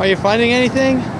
Are you finding anything?